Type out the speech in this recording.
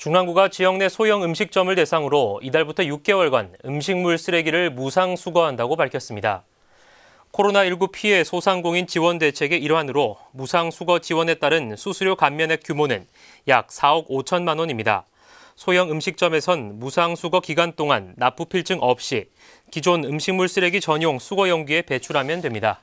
중랑구가 지역 내 소형 음식점을 대상으로 이달부터 6개월간 음식물 쓰레기를 무상 수거한다고 밝혔습니다. 코로나19 피해 소상공인 지원 대책의 일환으로 무상 수거 지원에 따른 수수료 감면액 규모는 약 4억 5천만 원입니다. 소형 음식점에선 무상 수거 기간 동안 납부 필증 없이 기존 음식물 쓰레기 전용 수거 용기에 배출하면 됩니다.